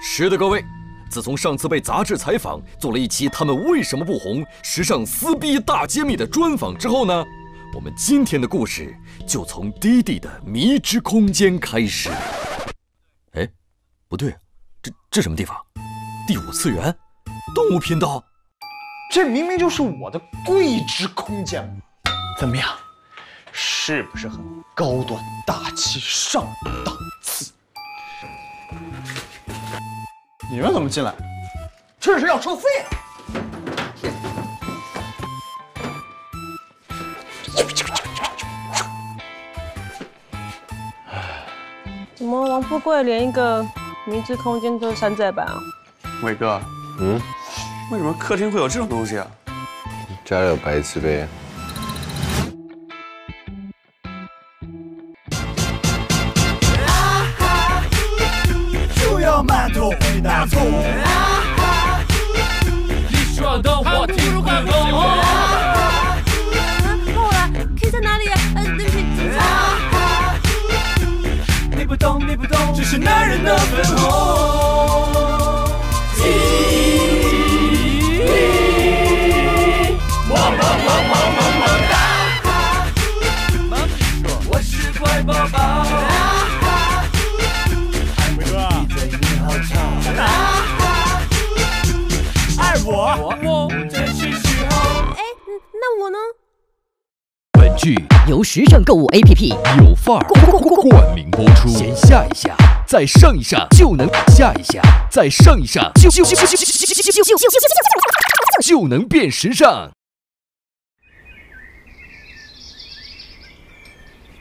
是的，各位，自从上次被杂志采访，做了一期他们为什么不红时尚撕逼大揭秘的专访之后呢，我们今天的故事就从滴滴的迷之空间开始。哎，不对，这这什么地方？第五次元，动物频道。这明明就是我的贵之空间，怎么样？是不是很高端大气上档次？你们怎么进来？这是要收费啊！怎么王富贵连一个迷之空间都是山寨版啊？伟哥，嗯，为什么客厅会有这种东西啊？家里有白瓷杯。满头回答错。你说的话听不懂。后来 K 在哪里？呃，对不起，警察。你不懂，你不懂，这是男人的粉红。时尚购物 APP 有范儿冠名播出。先下一下，再上一上，就能下一下，再上一上，就就就就就就就就就就就能变时尚。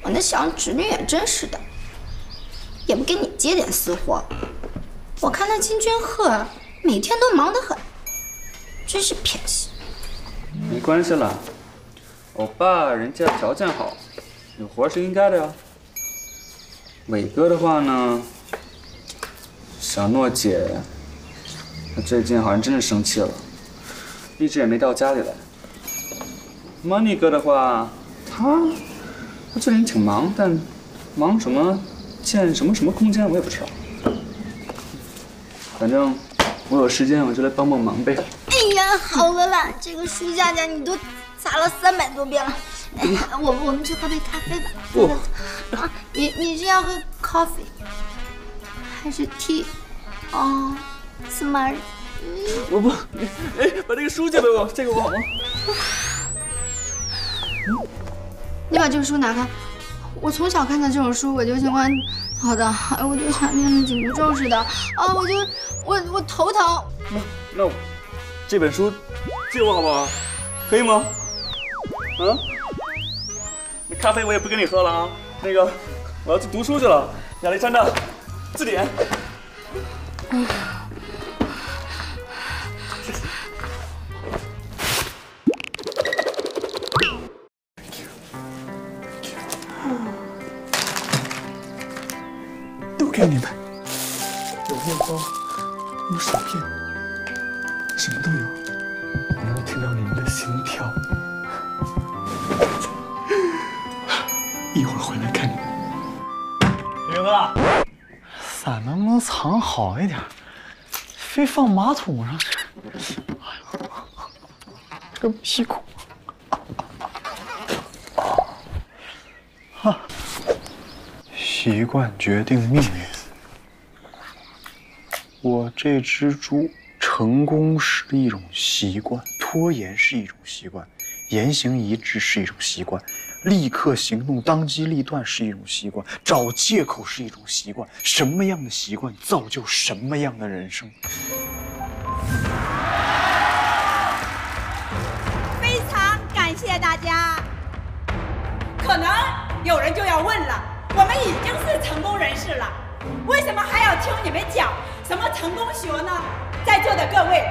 我那小侄女也真是的，也不给你接点私活。我看那金君鹤每天都忙得很。真是偏心。没关系了，欧巴人家条件好，有活是应该的呀。伟哥的话呢，小诺姐，她最近好像真的生气了，一直也没到家里来。Money 哥的话，他他最近挺忙，但忙什么建什么什么空间我也不知道。反正我有时间我就来帮帮忙呗。哎呀，好了啦，这个书架架你都擦了三百多遍了，我我们去喝杯咖啡吧。不，你你是要喝 coffee 还是 tea？哦，smart。我不，哎，把这个书借给我，借给我好吗？你把这个书拿开，我从小看的这种书，我就喜欢。好的，哎，我就想念的紧箍咒似的，啊，我就我我头疼。那那我。这本书借我好不好？可以吗？嗯？那咖啡我也不跟你喝了啊。那个，我要去读书去了。亚历山大，字典。都给你们，有面包，有薯片。什么都有，哥，伞能不能藏好一点？非放马桶上。哎呦，这个屁股。啊！习惯决定命运。我这只猪。成功是一种习惯，拖延是一种习惯，言行一致是一种习惯，立刻行动、当机立断是一种习惯，找借口是一种习惯。什么样的习惯造就什么样的人生？非常感谢大家。可能有人就要问了：我们已经是成功人士了，为什么还要听你们讲什么成功学呢？在座的各位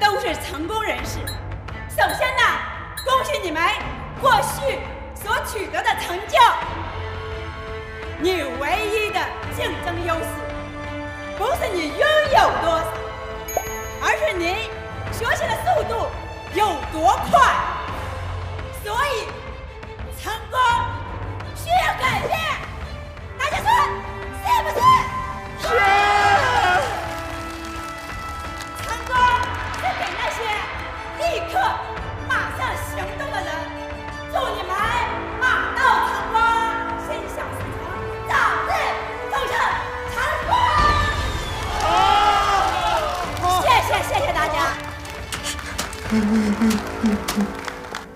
都是成功人士。首先呢，恭喜你们过去所取得的成就。你唯一的竞争优势，不是你拥有多少，而是你学习的速度有多快。所以，成功需要改变。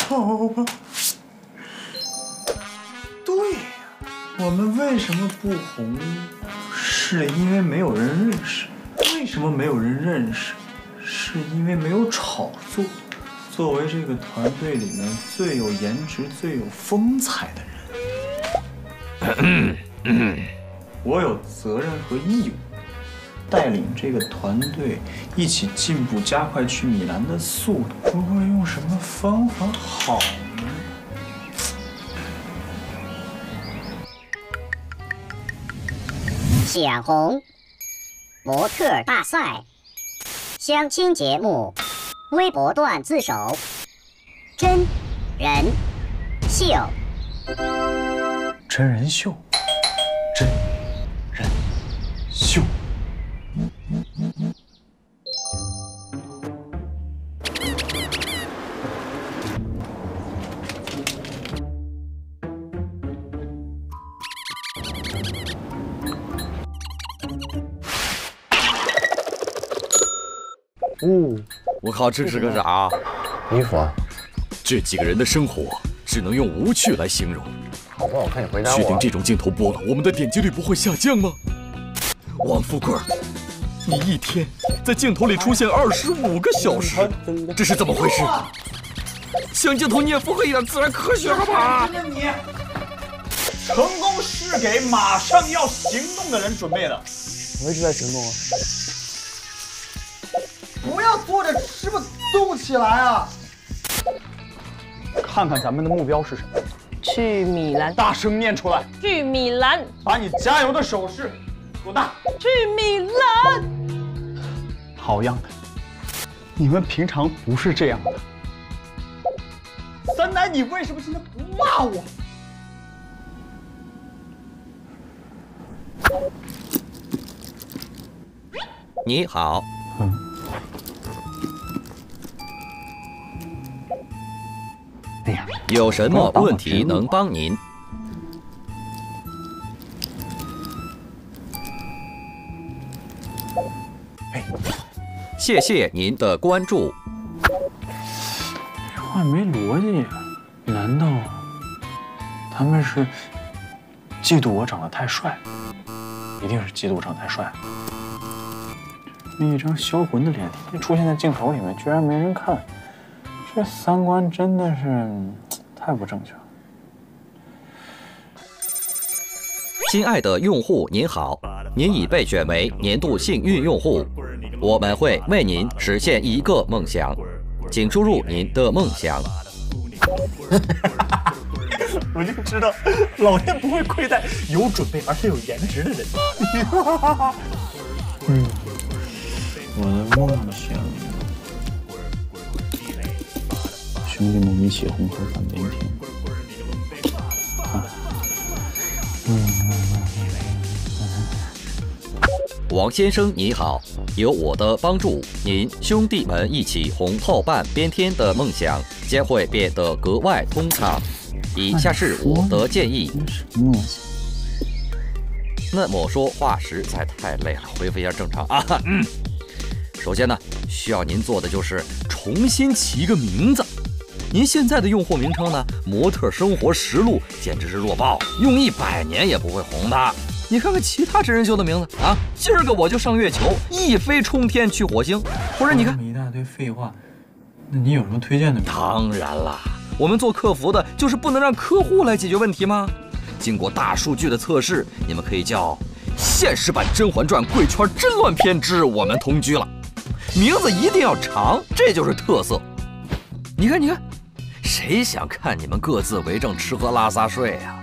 好吧。对呀，我们为什么不红？是因为没有人认识。为什么没有人认识？是因为没有炒作。作为这个团队里面最有颜值、最有风采的人，我有责任和义务带领这个团队一起进步，加快去米兰的速度。不过用什么方法好呢？想红模特大赛相亲节目，微博段自首，真人秀。真人秀，哦，我靠，这是个啥？衣服啊。这几个人的生活只能用无趣来形容。好不好看？你回答我。确定这种镜头播了，我们的点击率不会下降吗？王富贵，你一天在镜头里出现二十五个小时，这是怎么回事？想镜头你也符合一点自然科学好吧？你，成功是给马上要行动的人准备的。我一直在行动啊。不要坐着吃吧，动起来啊！看看咱们的目标是什么？去米兰，大声念出来。去米兰，把你加油的手势做大。去米兰，好样的！你们平常不是这样的。三奶，你为什么现在不骂我？你好。有什么问题能帮您？谢谢您的关注。这话没逻辑，难道他们是嫉妒我长得太帅？一定是嫉妒我长得太帅。那一张销魂的脸出现在镜头里面，居然没人看。这三观真的是太不正确了。亲爱的用户您好，您已被选为年度幸运用户，我们会为您实现一个梦想，请输入您的梦想。我就知道老天不会亏待有准备而且有颜值的人。嗯，我的梦想。兄弟们一起红河反边天。王先生你好，有我的帮助，您兄弟们一起红透半边天的梦想将会变得格外通畅。以下是我的建议。那么说话实在太累了，恢复一下正常啊。嗯。首先呢，需要您做的就是重新起一个名字。您现在的用户名称呢？模特生活实录简直是弱爆，用一百年也不会红的。你看看其他真人秀的名字啊，今儿个我就上月球，一飞冲天去火星。或者你看一大堆废话，那你有什么推荐的吗？当然啦，我们做客服的就是不能让客户来解决问题吗？经过大数据的测试，你们可以叫《现实版甄嬛传贵圈真乱篇之我们同居了》，名字一定要长，这就是特色。你看，你看。谁想看你们各自为政、吃喝拉撒睡呀？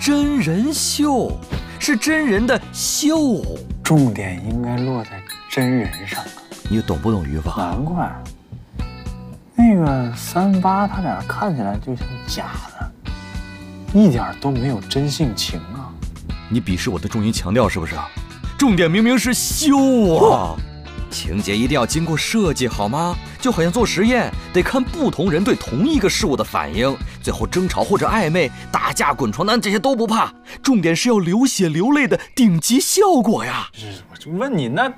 真人秀是真人的秀，重点应该落在真人上。你懂不懂语法？难怪那个三八他俩看起来就像假的，一点都没有真性情啊！你鄙视我的重音强调是不是？重点明明是秀啊！情节一定要经过设计，好吗？就好像做实验，得看不同人对同一个事物的反应，最后争吵或者暧昧、打架、滚床单这些都不怕，重点是要流血流泪的顶级效果呀！我就问你，那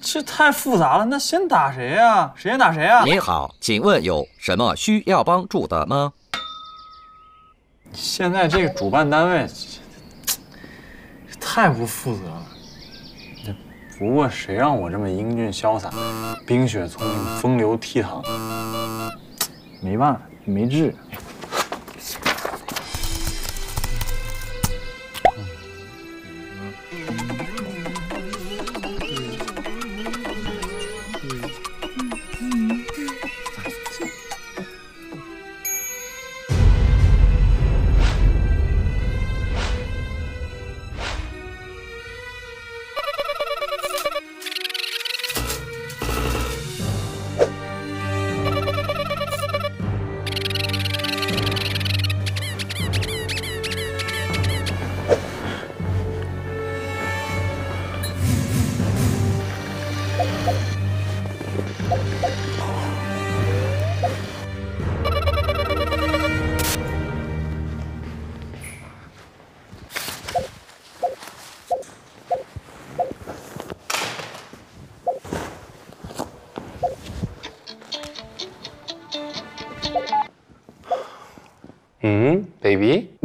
这太复杂了，那先打谁呀？谁先打谁啊？你好，请问有什么需要帮助的吗？现在这个主办单位 太不负责了。不过谁让我这么英俊潇洒、冰雪聪明、风流倜傥？没办法，没治。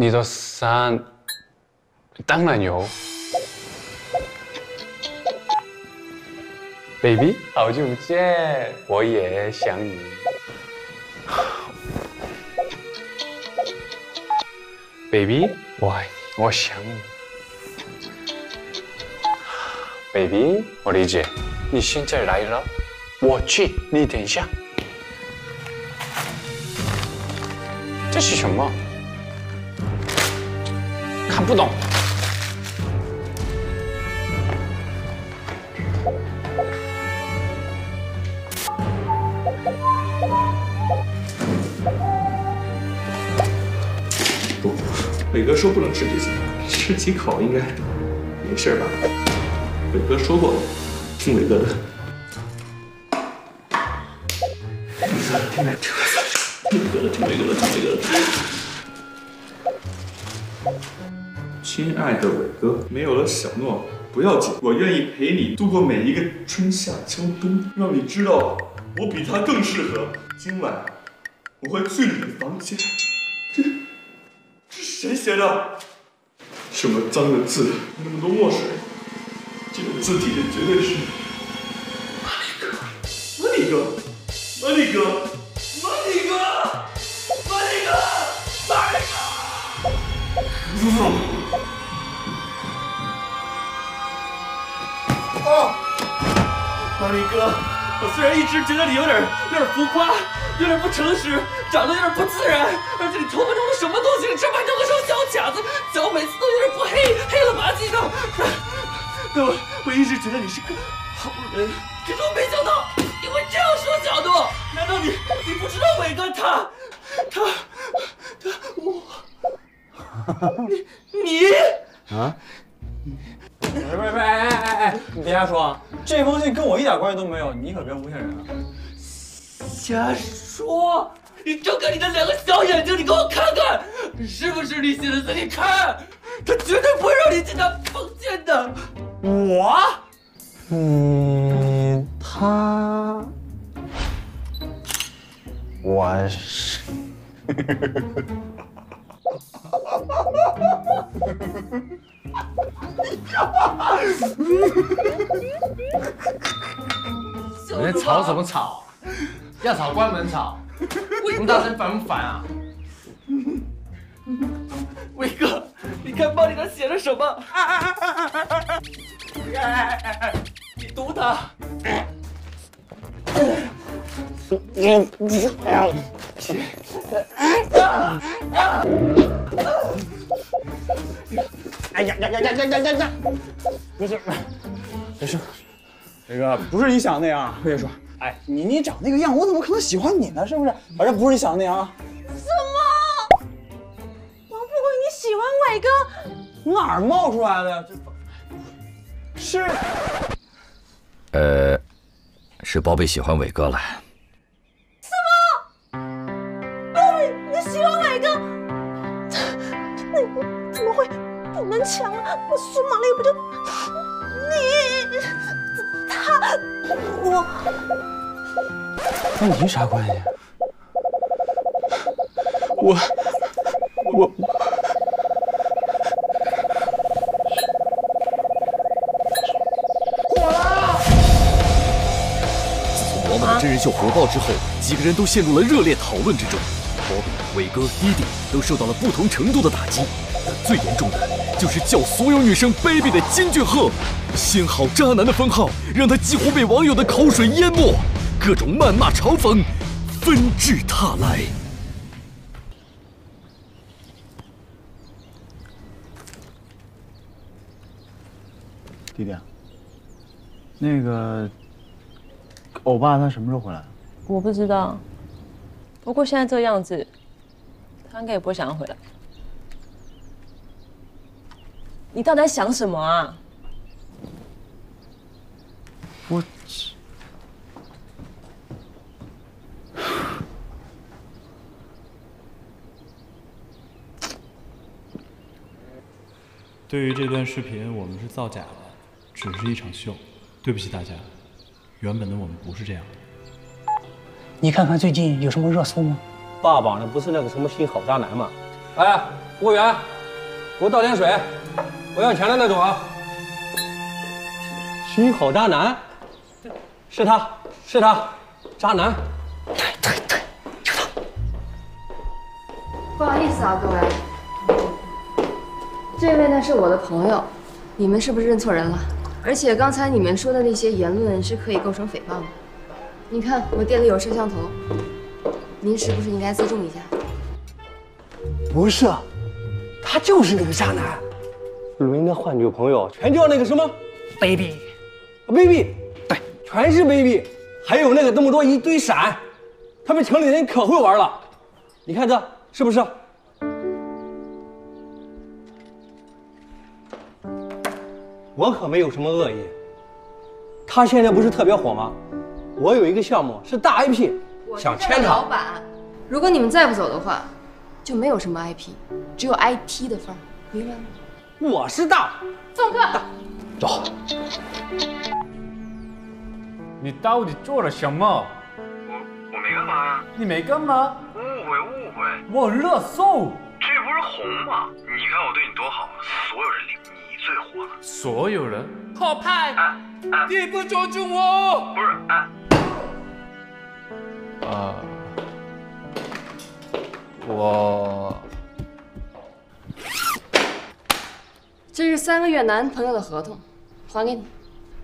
你的伞当然有。baby，好久不见，我也想你。baby，我爱你，我想你。baby，我理解，你现在来了，我去，你等一下。这是什么？看不懂。不，伟哥说不能吃这些，吃几口应该没事吧？伟哥说过，听伟哥的。听伟哥的，听伟哥的，听伟哥的，听伟哥的。亲爱的伟哥，没有了小诺不要紧，我愿意陪你度过每一个春夏秋冬，让你知道我比他更适合。今晚我会去你的房间。这这谁写的？什么脏的字，那么多墨水，这种字体的绝对是马里哥，马里哥，马里哥，马里哥，马里哥，马里哥。哦，马里哥，我虽然一直觉得你有点有点浮夸，有点不诚实，长得有点不自然，而且你头发弄的什么东西，你这还弄个什么小卡子，脚每次都有点不黑，黑了吧唧的。但我我一直觉得你是个好人，可是我没想到你会这样说小诺。难道你你不知道伟哥他他他我 你你啊？别别别！哎哎哎！你别瞎说啊！这封信跟我一点关系都没有，你可别诬陷人啊！瞎说！你睁开你的两个小眼睛，你给我看看，是不是你写的字？你看，他绝对不会让你进他房间的。我？你他？我是。你在吵什么吵？要吵关门吵，这么大声烦不烦啊？威哥，你看包里头写了什么？哎哎哎哎！你读它。哎呀呀呀呀呀呀呀！不是，没事，那个不是你想的那样。我跟你说，哎，你你长那个样，我怎么可能喜欢你呢？是不是？反正不是你想的那样。怎么，王富贵，你喜欢伟哥？哪儿冒出来的？这是，呃，是包贝喜欢伟哥了。不能抢啊？那苏玛丽不就你他？我，跟你啥关系？我我从王莽的真人秀火爆之后，几个人都陷入了热烈讨论之中。波比、伟哥、弟弟都受到了不同程度的打击，但最严重的就是叫所有女生 baby 的金俊赫，新好渣男的封号让他几乎被网友的口水淹没，各种谩骂嘲讽纷至沓来。弟弟，那个欧巴他什么时候回来？我不知道，不过现在这样子，他应该也不会想要回来。你到底在想什么啊？我对于这段视频，我们是造假的，只是一场秀，对不起大家。原本的我们不是这样的。你看看最近有什么热搜吗？霸榜的不是那个什么新好渣男吗？哎，服务员，给我倒点水，我要钱的那种啊。心好渣男，是他是他，渣男。对对对，就他不好意思啊，各位，这位呢是我的朋友，你们是不是认错人了？而且刚才你们说的那些言论是可以构成诽谤的。你看我店里有摄像头，您是不是应该自重一下？不是，他就是那个渣男。轮着换女朋友，全叫那个什么 baby。baby，对，全是 baby，还有那个那么多一堆闪，他们城里人可会玩了。你看这是不是？我可没有什么恶意。他现在不是特别火吗？我有一个项目是大 IP，想签他老。板，如果你们再不走的话，就没有什么 IP，只有 IT 的份儿，明白吗？我是大，送客。走。你到底做了什么？我我没干嘛呀？你没干嘛？误会误会，我热搜，这不是红吗？你看我对你多好，所有人里你最火了。所有人好派，你不尊重我。啊不是，哎，呃，我这是三个月男朋友的合同，还给你。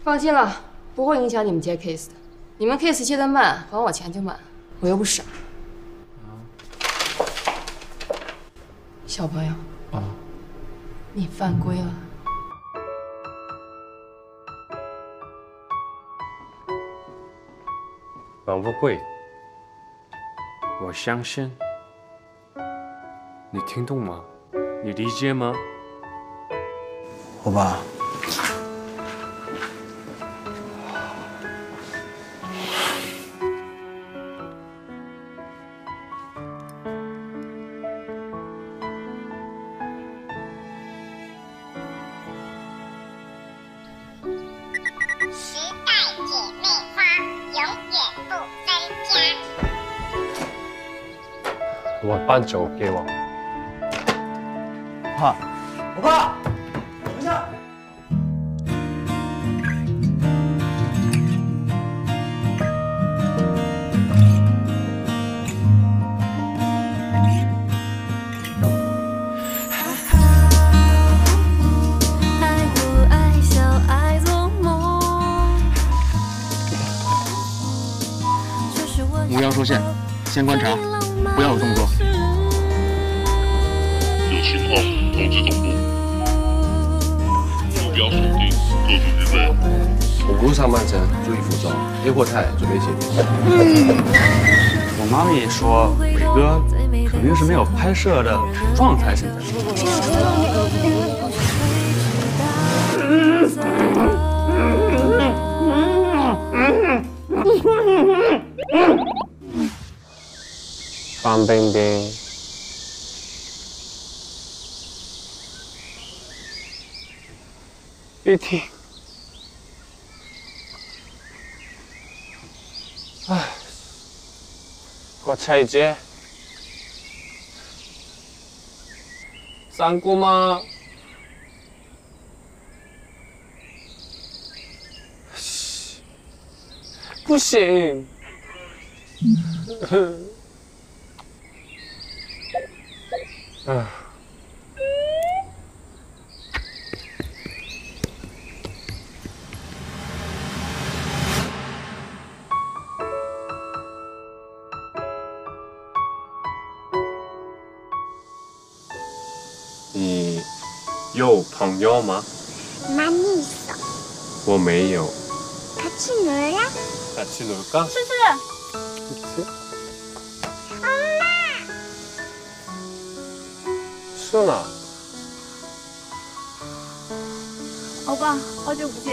放心了，不会影响你们接 case 的。你们 case 接的慢，还我钱就慢，我又不傻。小朋友，啊，你犯规了。王富贵，我相信。你听懂吗？你理解吗？欧巴，时代姐妹花永远不分家。我搬走给我。爸，我怕，等一下。爱哭爱笑爱做梦，目标受限，先观察，不要有动作。有情况通知总部。目标锁定，各组预备。五路上半程注意服装，A 货太准备解决。我妈咪说，伟哥肯定是没有拍摄的状态现在。范冰冰，一听，唉，我猜姐，三姑妈，不行，啊。你有朋友吗？많이 있어.我没有。 같이 놀라? 같이 놀까? 수수. 순아. 오빠, 어제 우지?